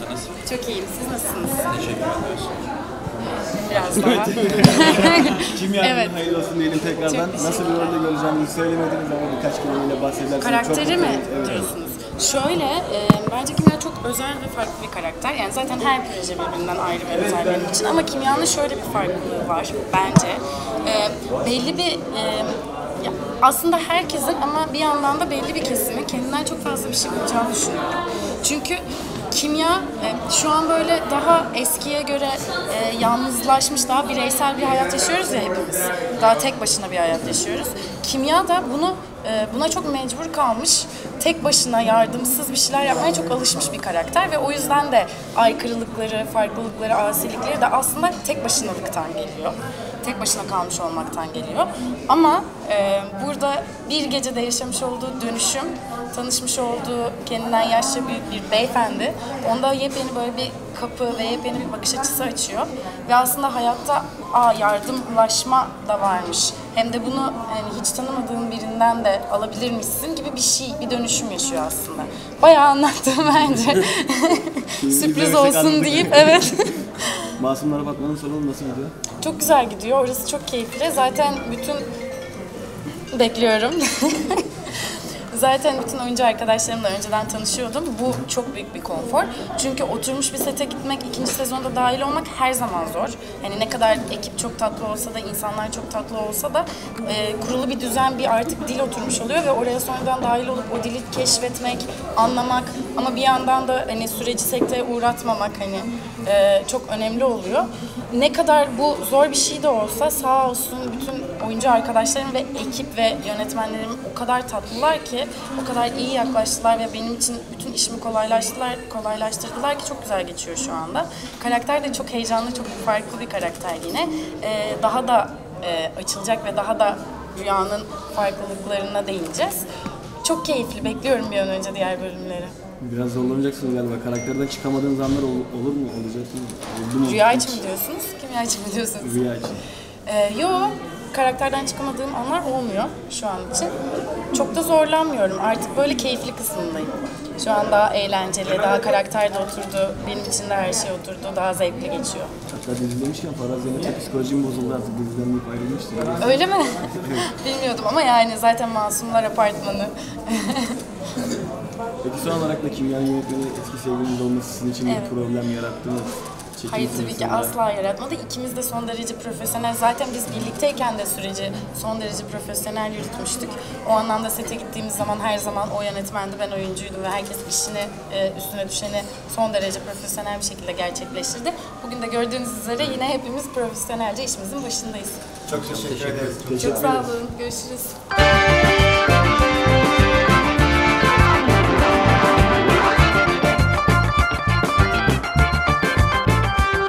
nasılsınız? Çok iyiyim. Siz nasılsınız? Teşekkür ederiz. Biraz daha. Kimya Evet. hayırlı olsun diyelim tekrardan. Çok Nasıl bir rolde göreceğimizi söylemediniz ama birkaç kelimeyle bahsederseniz çok Karakteri mutlu mi. Evet. diyorsunuz? Şöyle, e, bence Kimya çok özel ve farklı bir karakter. Yani zaten her proje birbirinden ayrı ve özel benim için. Ama Kimya'nın şöyle bir farklılığı var bence. E, belli bir... e, ya aslında herkesin ama bir yandan da belli bir kesimin kendinden çok fazla bir şey bulacağını düşünüyorum. Çünkü kimya e, şu an böyle daha eskiye göre e, yalnızlaşmış, daha bireysel bir hayat yaşıyoruz ya hepimiz. Daha tek başına bir hayat yaşıyoruz. Kimya da bunu e, buna çok mecbur kalmış, tek başına yardımsız bir şeyler yapmaya çok alışmış bir karakter ve o yüzden de aykırılıkları, farklılıkları, asilikleri de aslında tek başınalıktan geliyor. Tek başına kalmış olmaktan geliyor. Ama e, burada bir gecede yaşamış olduğu dönüşüm, tanışmış olduğu kendinden yaşça büyük bir beyefendi, onda yepyeni böyle bir kapı ve yepyeni bir bakış açısı açıyor. Ve aslında hayatta aa, yardımlaşma da varmış. Hem de bunu yani hiç tanımadığın birinden de alabilirmişsin gibi bir şey, bir dönüşüm yaşıyor aslında. Bayağı anlattım bence. Sürpriz olsun deyip evet. Masumlara Fatma'nın salonu nasıl gidiyor? Çok güzel gidiyor. Orası çok keyifli. Zaten bütün bekliyorum. Zaten bütün oyuncu arkadaşlarımla önceden tanışıyordum. Bu çok büyük bir konfor. Çünkü oturmuş bir sete gitmek, ikinci sezonda dahil olmak her zaman zor. Hani ne kadar ekip çok tatlı olsa da, insanlar çok tatlı olsa da e, kurulu bir düzen, bir artık dil oturmuş oluyor ve oraya sonradan dahil olup o dili keşfetmek, anlamak ama bir yandan da hani süreci sekteye uğratmamak hani e, çok önemli oluyor. Ne kadar bu zor bir şey de olsa sağ olsun bütün oyuncu arkadaşlarım ve ekip ve yönetmenlerim o kadar tatlılar ki o kadar iyi yaklaştılar ve benim için bütün işimi kolaylaştırdılar, kolaylaştırdılar ki çok güzel geçiyor şu anda. Karakter de çok heyecanlı, çok farklı bir karakter yine. Ee, daha da e, açılacak ve daha da rüyanın farklılıklarına değineceğiz. Çok keyifli, bekliyorum bir an önce diğer bölümleri. Biraz zorlanacaksınız galiba. Karakterden çıkamadığınız anlar ol- olur mu? Olacak mı? Oldu mu? Rüya için mi diyorsunuz, kimya için mi diyorsunuz? Rüya için. Ee, yo, karakterden çıkamadığım anlar olmuyor şu an için. Çok da zorlanmıyorum. Artık böyle keyifli kısmındayım. Şu an daha eğlenceli, daha karakter de oturdu. Benim için de her şey oturdu. Daha zevkli geçiyor. Hatta dizi demişken Faraz Zeynep'e psikolojim bozuldu artık diziden deyip ayrılmıştı. Öyle mi? Bilmiyordum ama yani zaten Masumlar Apartmanı. Peki son olarak da kimya yönetmeni eski sevgiliniz olması sizin için Evet. bir problem yarattı mı? Çekim Hayır tabii ki asla yaratmadı. İkimiz de son derece profesyonel. Zaten biz birlikteyken de süreci son derece profesyonel yürütmüştük. O anlamda sete gittiğimiz zaman her zaman o yönetmendi, ben oyuncuydum ve herkes işini, e, üstüne düşeni son derece profesyonel bir şekilde gerçekleştirdi. Bugün de gördüğünüz üzere yine hepimiz profesyonelce işimizin başındayız. Çok teşekkür ederiz. Çok sağ olun. Görüşürüz.